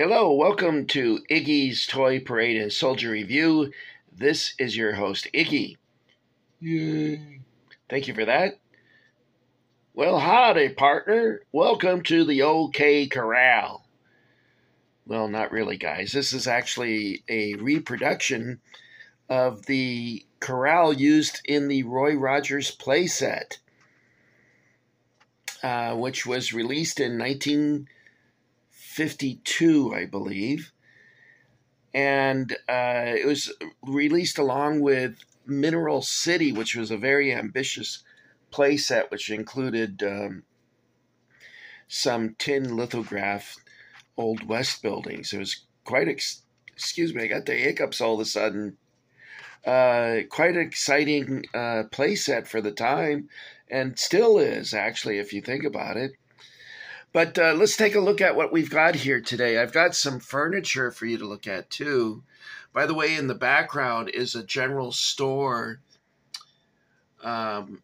Hello, welcome to Iggy's Toy Parade and Soldier Review. This is your host, Iggy. Yay. Thank you for that. Well, howdy, partner. Welcome to the OK Corral. Well, not really, guys. This is actually a reproduction of the corral used in the Roy Rogers playset, uh, which was released in 19- 52, I believe. And uh, it was released along with Mineral City, which was a very ambitious playset, which included um, some tin lithograph Old West buildings. It was quite, ex- excuse me, I got the hiccups all of a sudden. Uh, quite an exciting uh, playset for the time, and still is, actually, if you think about it. But uh, let's take a look at what we've got here today. I've got some furniture for you to look at too. By the way, in the background is a general store. Um,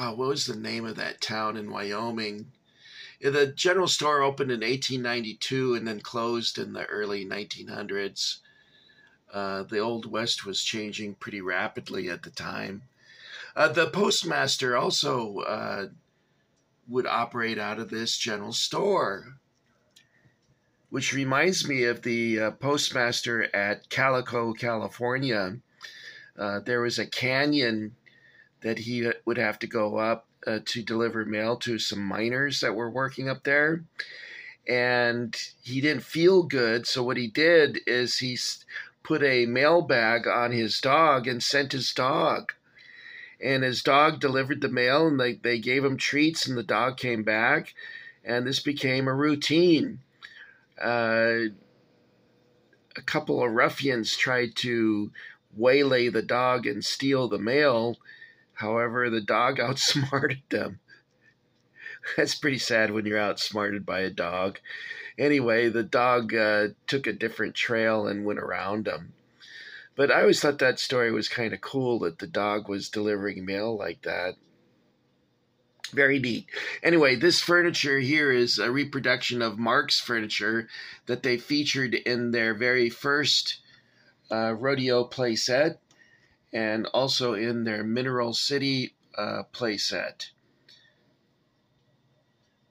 oh, what was the name of that town in Wyoming? The general store opened in 1892 and then closed in the early 1900s. Uh, the Old West was changing pretty rapidly at the time. Uh, the postmaster also uh, would operate out of this general store. Which reminds me of the uh, postmaster at Calico, California. Uh, there was a canyon that he would have to go up uh, to deliver mail to some miners that were working up there. And he didn't feel good. So, what he did is he put a mail bag on his dog and sent his dog and his dog delivered the mail and they, they gave him treats and the dog came back and this became a routine. Uh, a couple of ruffians tried to waylay the dog and steal the mail. However the dog outsmarted them. That's pretty sad when you're outsmarted by a dog. Anyway the dog uh, took a different trail and went around them but I always thought that story was kind of cool that the dog was delivering mail like that. Very neat. Anyway, this furniture here is a reproduction of Marx furniture that they featured in their very first uh, rodeo playset and also in their Mineral City uh, playset.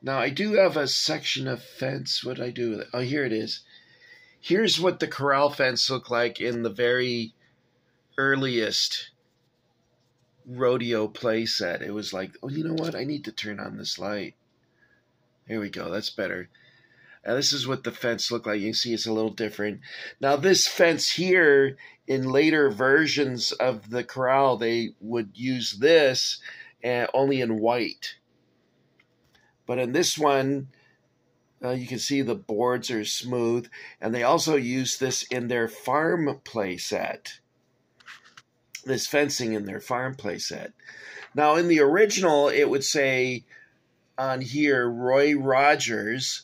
Now, I do have a section of fence. What I do with it? Oh, here it is here's what the corral fence looked like in the very earliest rodeo playset. It was like, oh, you know what? I need to turn on this light. Here we go. That's better. And this is what the fence looked like. You see it's a little different. Now, this fence here, in later versions of the corral, they would use this uh, only in white. But in this one, uh, you can see the boards are smooth, and they also use this in their farm play set. This fencing in their farm play set. Now, in the original, it would say on here Roy Rogers,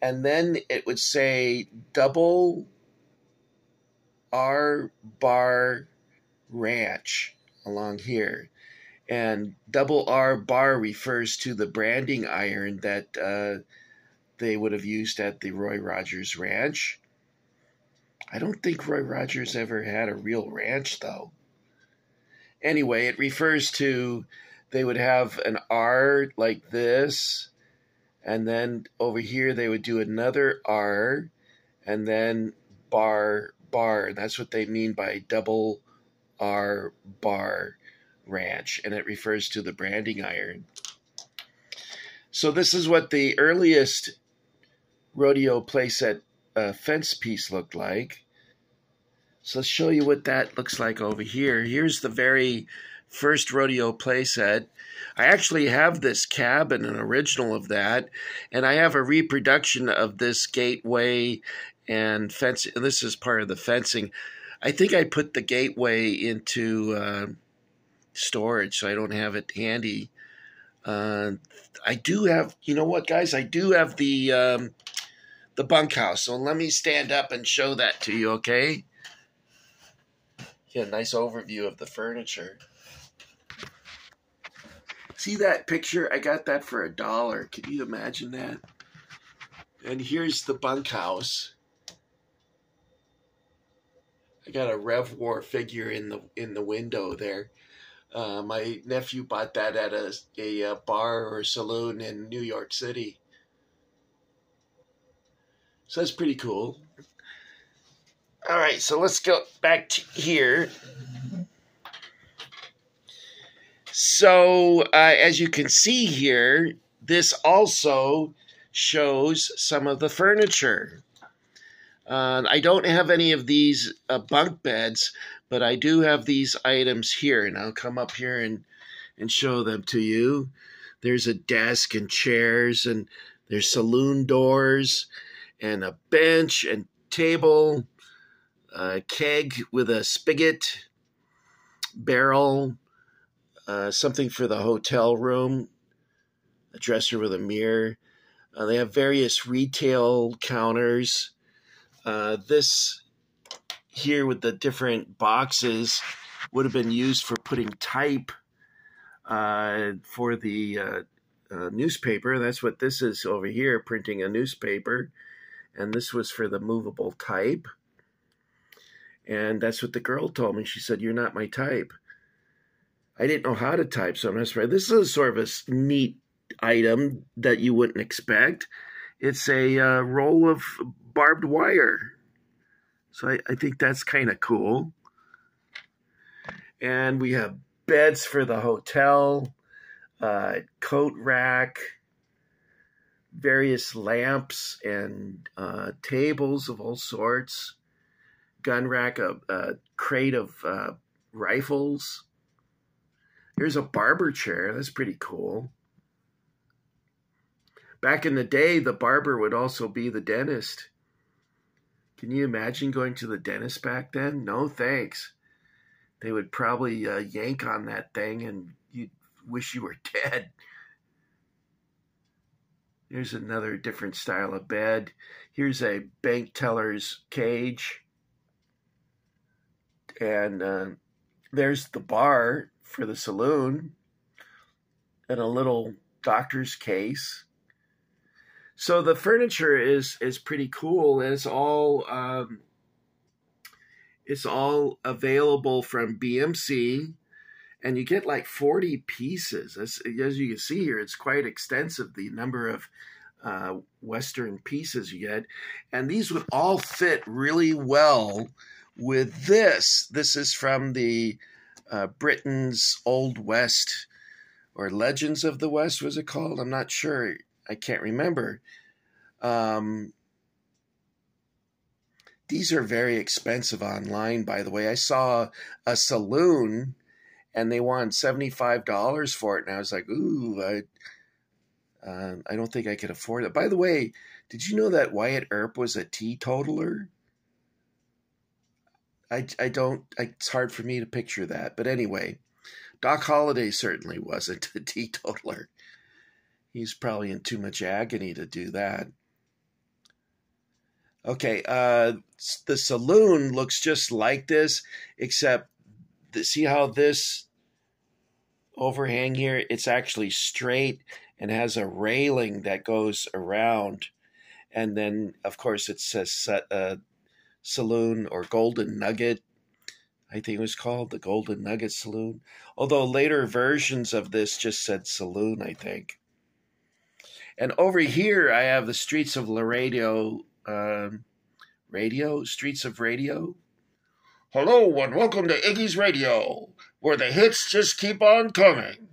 and then it would say double R bar ranch along here. And double R bar refers to the branding iron that uh, they would have used at the Roy Rogers Ranch. I don't think Roy Rogers ever had a real ranch, though. Anyway, it refers to they would have an R like this, and then over here they would do another R, and then bar, bar. That's what they mean by double R bar ranch, and it refers to the branding iron. So, this is what the earliest rodeo playset uh, fence piece looked like. So let's show you what that looks like over here. Here's the very first rodeo playset. I actually have this cabin, an original of that, and I have a reproduction of this gateway and fence. And this is part of the fencing. I think I put the gateway into uh, storage, so I don't have it handy. Uh, I do have, you know what, guys? I do have the um, the bunkhouse. So let me stand up and show that to you, okay? Get a nice overview of the furniture. See that picture? I got that for a dollar. Can you imagine that? And here's the bunkhouse. I got a Rev War figure in the in the window there. Uh, my nephew bought that at a, a, a bar or saloon in New York City. So that's pretty cool. All right, so let's go back to here. So, uh, as you can see here, this also shows some of the furniture. Uh, I don't have any of these uh, bunk beds, but I do have these items here, and I'll come up here and, and show them to you. There's a desk and chairs, and there's saloon doors, and a bench and table, a keg with a spigot, barrel, uh, something for the hotel room, a dresser with a mirror. Uh, they have various retail counters. Uh, this here with the different boxes would have been used for putting type uh, for the uh, uh, newspaper. That's what this is over here, printing a newspaper. And this was for the movable type. And that's what the girl told me. She said, You're not my type. I didn't know how to type, so I'm not surprised. This is sort of a neat item that you wouldn't expect. It's a uh, roll of barbed wire. So I, I think that's kind of cool. And we have beds for the hotel, uh, coat rack, various lamps and uh, tables of all sorts, gun rack, a, a crate of uh, rifles. Here's a barber chair. That's pretty cool. Back in the day, the barber would also be the dentist. Can you imagine going to the dentist back then? No thanks. They would probably uh, yank on that thing and you'd wish you were dead. Here's another different style of bed. Here's a bank teller's cage. And uh, there's the bar for the saloon and a little doctor's case. So the furniture is is pretty cool. It's all um, it's all available from BMC, and you get like forty pieces. As, as you can see here, it's quite extensive. The number of uh, Western pieces you get, and these would all fit really well with this. This is from the uh, Britain's Old West or Legends of the West. Was it called? I'm not sure. I can't remember. Um, these are very expensive online, by the way. I saw a saloon and they wanted $75 for it. And I was like, ooh, I, uh, I don't think I could afford it. By the way, did you know that Wyatt Earp was a teetotaler? I, I don't, it's hard for me to picture that. But anyway, Doc Holliday certainly wasn't a teetotaler. He's probably in too much agony to do that. Okay, uh, the saloon looks just like this, except see how this overhang here, it's actually straight and has a railing that goes around. And then, of course, it says uh, Saloon or Golden Nugget. I think it was called the Golden Nugget Saloon. Although later versions of this just said Saloon, I think. And over here, I have the Streets of Laredo um, radio, Streets of Radio. Hello and welcome to Iggy's Radio, where the hits just keep on coming.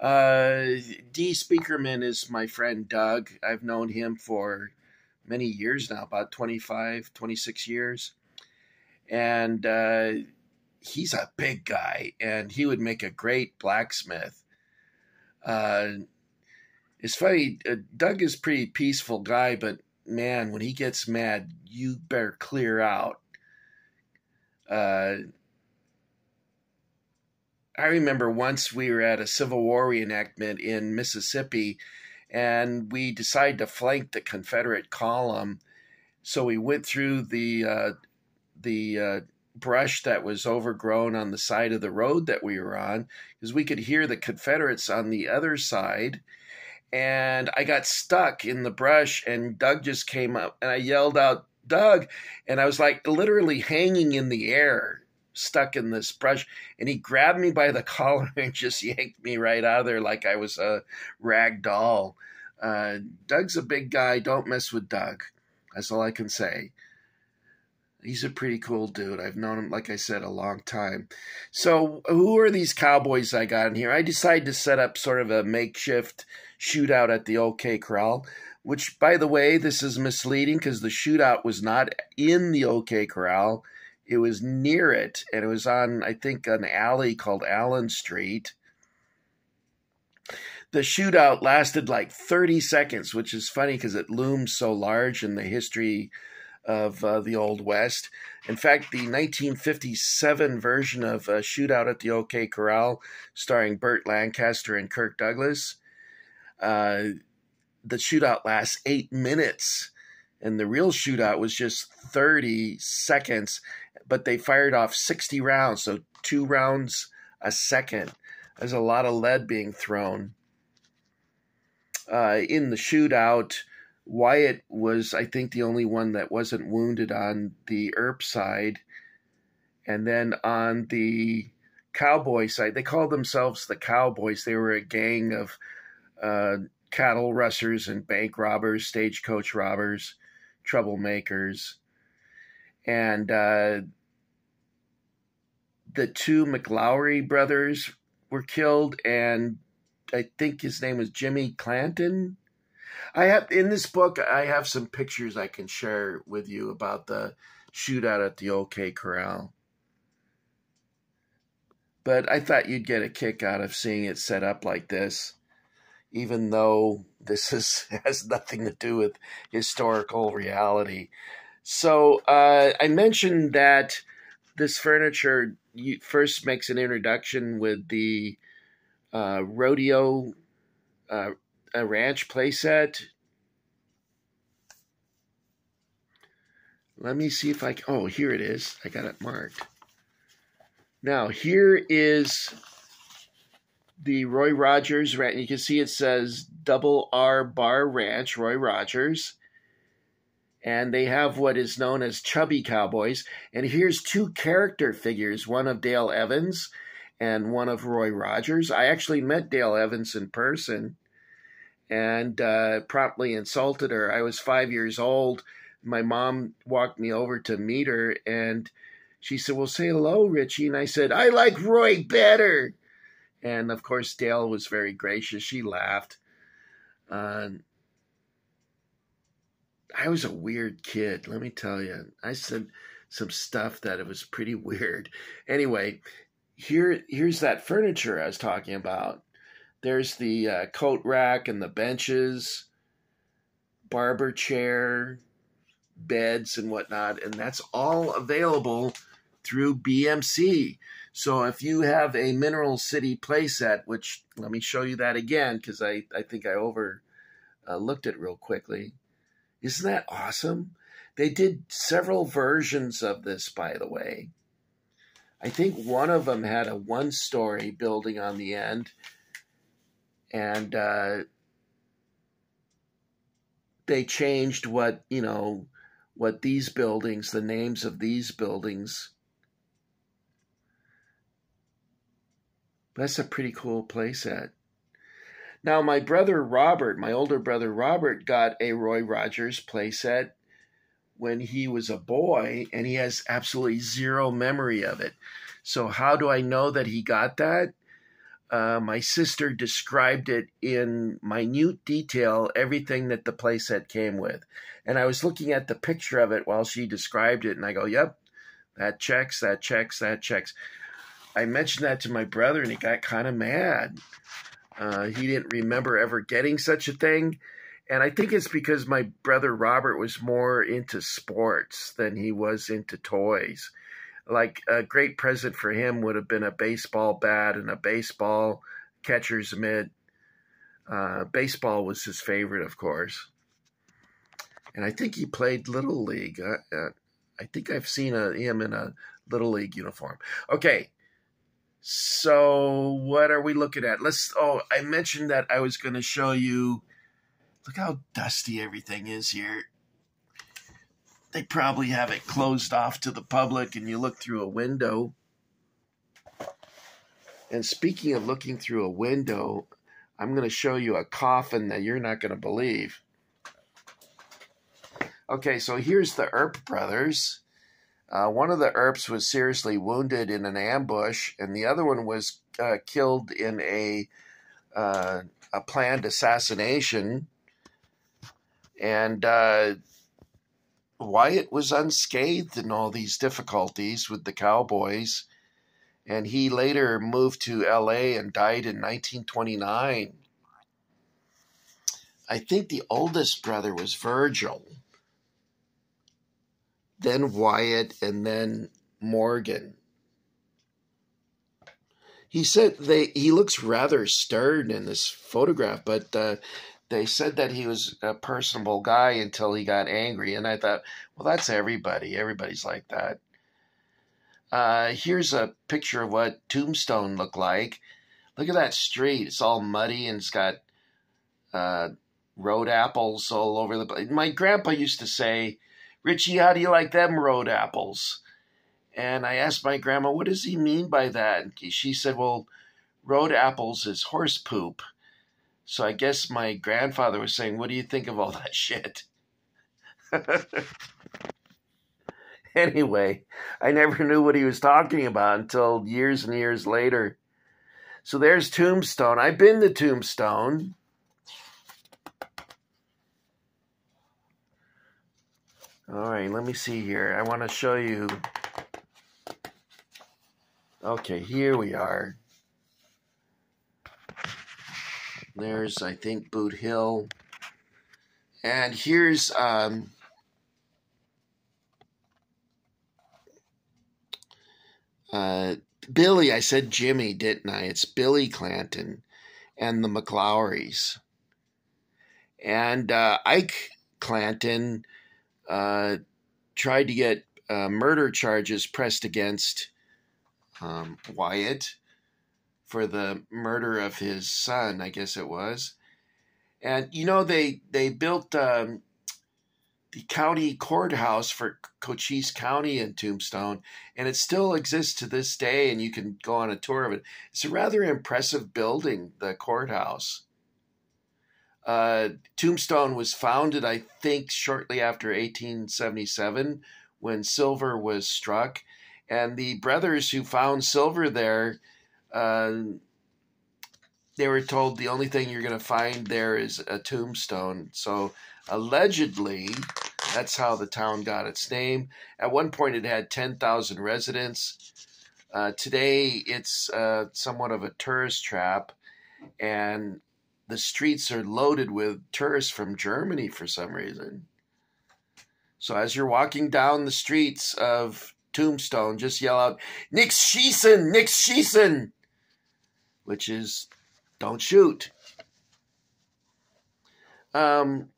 Uh, D. Speakerman is my friend Doug. I've known him for many years now, about 25, 26 years. And uh, he's a big guy, and he would make a great blacksmith. Uh, it's funny, uh, Doug is pretty peaceful guy, but man, when he gets mad, you better clear out. I remember once we were at a Civil War reenactment in Mississippi, and we decided to flank the Confederate column. So we went through the uh, the uh, brush that was overgrown on the side of the road that we were on, because we could hear the Confederates on the other side and I got stuck in the brush, and Doug just came up, and I yelled out, Doug, and I was like literally hanging in the air, stuck in this brush, and he grabbed me by the collar and just yanked me right out of there like I was a rag doll. Uh, Doug's a big guy. Don't mess with Doug. That's all I can say. He's a pretty cool dude. I've known him, like I said, a long time. So, who are these cowboys I got in here? I decided to set up sort of a makeshift shootout at the OK Corral, which, by the way, this is misleading because the shootout was not in the OK Corral. It was near it, and it was on, I think, an alley called Allen Street. The shootout lasted like 30 seconds, which is funny because it looms so large in the history of uh, the Old West. In fact, the 1957 version of uh, Shootout at the OK Corral, starring Burt Lancaster and Kirk Douglas, uh, the shootout lasts eight minutes, and the real shootout was just 30 seconds, but they fired off 60 rounds, so two rounds a second. There's a lot of lead being thrown. Uh, in the shootout, Wyatt was, I think, the only one that wasn't wounded on the Earp side. And then on the Cowboy side, they called themselves the Cowboys. They were a gang of uh, cattle rustlers and bank robbers, stagecoach robbers, troublemakers. And uh, the two McLaury brothers were killed, and I think his name was Jimmy Clanton I have in this book I have some pictures I can share with you about the shootout at the OK Corral. But I thought you'd get a kick out of seeing it set up like this, even though this is has nothing to do with historical reality. So uh, I mentioned that this furniture first makes an introduction with the uh, rodeo uh, a ranch playset. Let me see if I can. Oh, here it is. I got it marked. Now, here is the Roy Rogers ranch. You can see it says Double R Bar Ranch, Roy Rogers. And they have what is known as Chubby Cowboys. And here's two character figures one of Dale Evans and one of Roy Rogers. I actually met Dale Evans in person and uh, promptly insulted her. I was five years old. My mom walked me over to meet her, and she said, Well, say hello, Richie. And I said, I like Roy better. And of course, Dale was very gracious. She laughed. Uh, I was a weird kid, let me tell you. I said some stuff that it was pretty weird. Anyway, here here's that furniture I was talking about. There's the uh, coat rack and the benches, barber chair, beds, and whatnot. And that's all available through BMC. So if you have a Mineral City playset, which let me show you that again because I, I think I over uh, looked it real quickly. Isn't that awesome? They did several versions of this, by the way. I think one of them had a one story building on the end, and uh, they changed what you know what these buildings, the names of these buildings. That's a pretty cool place playset. Now, my brother Robert, my older brother Robert, got a Roy Rogers playset when he was a boy, and he has absolutely zero memory of it. So, how do I know that he got that? Uh, my sister described it in minute detail, everything that the playset came with. And I was looking at the picture of it while she described it, and I go, yep, that checks, that checks, that checks. I mentioned that to my brother, and he got kind of mad. Uh, he didn't remember ever getting such a thing. And I think it's because my brother Robert was more into sports than he was into toys like a great present for him would have been a baseball bat and a baseball catcher's mitt. Uh, baseball was his favorite, of course. And I think he played Little League. Uh, uh, I think I've seen a, him in a Little League uniform. Okay. So, what are we looking at? Let's. Oh, I mentioned that I was going to show you. Look how dusty everything is here. They probably have it closed off to the public, and you look through a window. And speaking of looking through a window, I'm going to show you a coffin that you're not going to believe. Okay, so here's the Earp brothers. Uh, one of the Earps was seriously wounded in an ambush, and the other one was uh, killed in a uh, a planned assassination. And uh, Wyatt was unscathed in all these difficulties with the Cowboys, and he later moved to L.A. and died in 1929. I think the oldest brother was Virgil then Wyatt, and then Morgan. He said they he looks rather stern in this photograph, but uh, they said that he was a personable guy until he got angry, and I thought, well, that's everybody. Everybody's like that. Uh, here's a picture of what Tombstone looked like. Look at that street; it's all muddy and it's got uh, road apples all over the place. My grandpa used to say Richie, how do you like them road apples? And I asked my grandma, what does he mean by that? She said, well, road apples is horse poop. So I guess my grandfather was saying, what do you think of all that shit? anyway, I never knew what he was talking about until years and years later. So there's Tombstone. I've been to Tombstone. All right, let me see here. I want to show you. Okay, here we are. There's, I think, Boot Hill. And here's um, uh, Billy. I said Jimmy, didn't I? It's Billy Clanton and the McLauries. And uh, Ike Clanton uh, tried to get uh, murder charges pressed against um, Wyatt for the murder of his son, I guess it was. And you know they they built um, the county courthouse for Cochise County in Tombstone, and it still exists to this day. And you can go on a tour of it. It's a rather impressive building, the courthouse. Uh, Tombstone was founded, I think, shortly after 1877 when silver was struck. And the brothers who found silver there, uh, they were told the only thing you're going to find there is a tombstone. So allegedly, that's how the town got its name. At one point, it had 10,000 residents. Uh, today, it's uh, somewhat of a tourist trap. And the streets are loaded with tourists from Germany for some reason. So as you're walking down the streets of Tombstone, just yell out, Nix schießen, nix schießen, which is don't shoot. Um,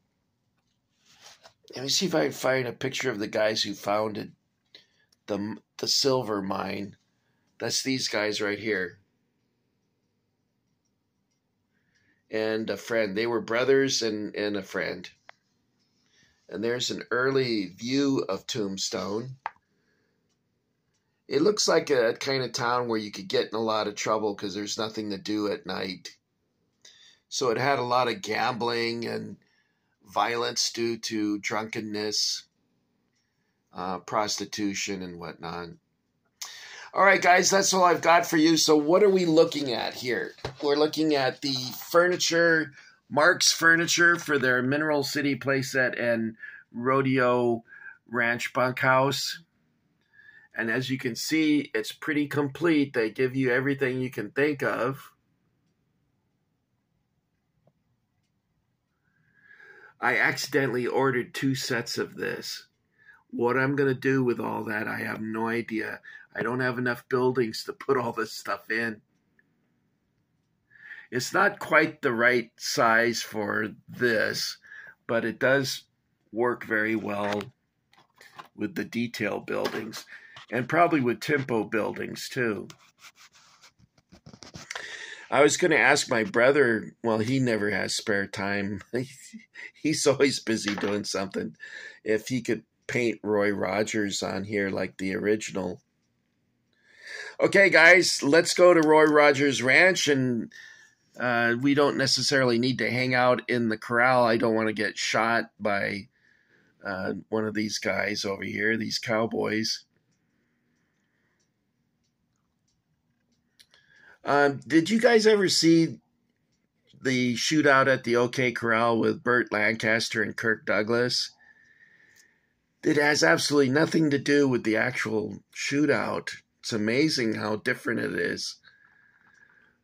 let me see if I can find a picture of the guys who founded the the silver mine. That's these guys right here. And a friend. They were brothers and, and a friend. And there's an early view of Tombstone. It looks like a kind of town where you could get in a lot of trouble because there's nothing to do at night. So it had a lot of gambling and violence due to drunkenness, uh, prostitution, and whatnot. All right, guys, that's all I've got for you. So, what are we looking at here? We're looking at the furniture, Marx Furniture for their Mineral City playset and Rodeo Ranch bunkhouse. And as you can see, it's pretty complete. They give you everything you can think of. I accidentally ordered two sets of this. What I'm going to do with all that, I have no idea. I don't have enough buildings to put all this stuff in. It's not quite the right size for this, but it does work very well with the detail buildings and probably with tempo buildings too. I was going to ask my brother. Well, he never has spare time. He's always busy doing something. If he could paint Roy Rogers on here like the original. Okay, guys, let's go to Roy Rogers Ranch, and uh, we don't necessarily need to hang out in the corral. I don't want to get shot by uh, one of these guys over here, these cowboys. Um, did you guys ever see the shootout at the OK Corral with Burt Lancaster and Kirk Douglas? It has absolutely nothing to do with the actual shootout. It's amazing how different it is.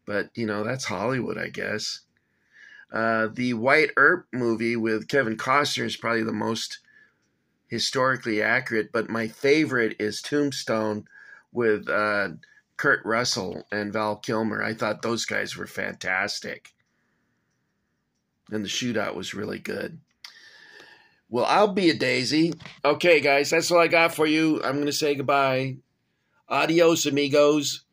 But, you know, that's Hollywood, I guess. Uh, the Wyatt Earp movie with Kevin Costner is probably the most historically accurate, but my favorite is Tombstone with uh, Kurt Russell and Val Kilmer. I thought those guys were fantastic. And the shootout was really good. Well, I'll be a daisy. Okay, guys, that's all I got for you. I'm going to say goodbye. Adios, amigos.